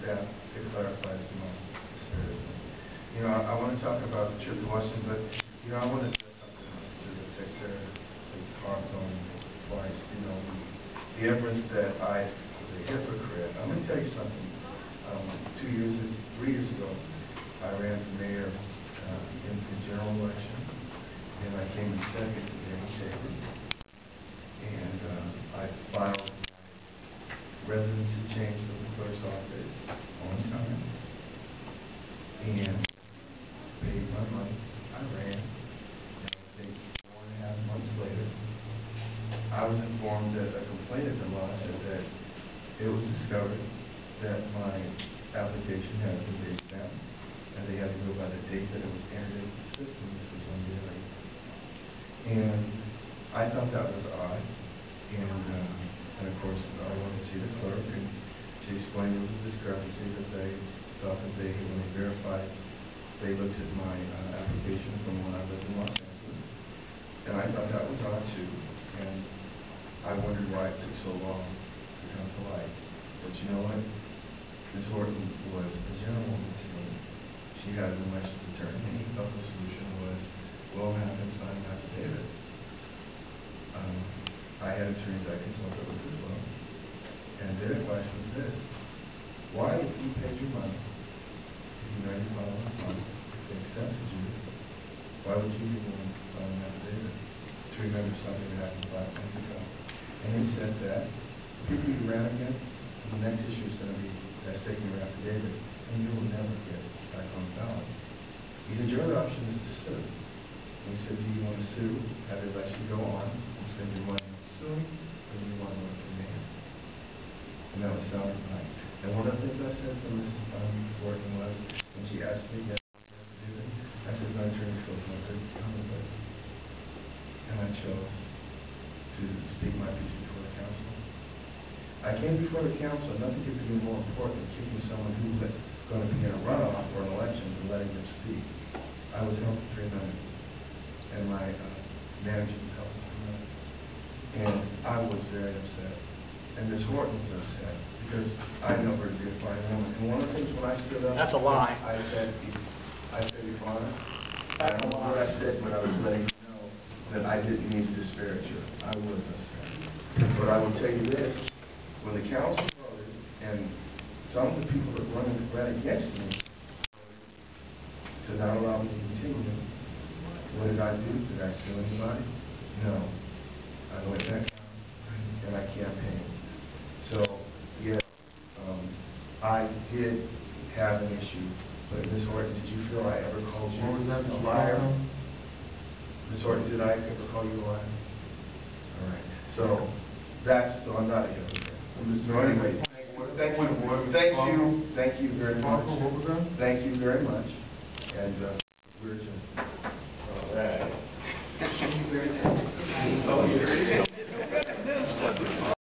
staff to clarify of the spirit. You know, I, I want to talk about the trip to Washington, but, you know, I want to address something else to the Texera has harped on twice, you know, the evidence that I was a hypocrite. I'm going to tell you something. Um, two years, three years ago, I ran for mayor uh, in the general election, and I came in second to Danny Tabor. And uh, I filed my residency change with the clerk's office on time. And paid my money. I ran. And I think four and a half months later, I was informed that a complaint had been lodged that it was discovered that my application had been based down. And they had to go by the date that it was entered into the system, which was on January and I thought that was odd. And, uh, and of course, I went to see the clerk, and she explained a discrepancy that they thought that they, when they verified, they looked at my uh, application from when I lived in Los Angeles. And I thought that was odd too. And why it took so long to come to light. But you know what? Ms. Horton was a gentlewoman to me. She had an elections attorney, and he thought the solution was, well, have him sign an affidavit. Um, I had attorneys I consulted with as well. And their advice was this, why, if you paid your money, if you know you filed on time, if they accepted you, why would you to sign an affidavit to remember something that happened five months ago? And he said that people you ran against, the next issue is gonna be that's taking your affidavit, and you will never get back on the ballot. He said, your other option is to sue. And he said, do you want to sue, have it let you go on, and spend your money on suing, or do you want to work for me? And that was sound advice. And one of the things I said to Ms. Um, Horton was, when she asked me if I could do it, I said, my attorney feels my good conduct. And I chose to speak my piece before the council. I came before the council, nothing could be more important than keeping someone who was going to be in a runoff for an election and letting them speak. I was held for three minutes, and my uh, manager was held for three minutes. And I was very upset, and Ms. Horton was upset, because I know her to be a fine woman. And one of the things when I stood up. That's a lie. I said, I said, Your Honor. That's I a don't know. What I said, but I was letting you know that I didn't mean to disparage her. I was upset. But I will tell you this, when the council voted, and some of the people that run, ran against me to not allow me to continue, what did I do? Did I sue anybody? No. I went back and I campaigned. So, yes, um, I did have an issue, but Ms. Horton, did you feel I ever called you a liar? Ms. Horton, did I ever call you a liar? All right, so, that's, so I'm not a hypocrite. So anyway, thank you, thank you, thank you very much. Marco, what was that? Thank you very much, and, uh,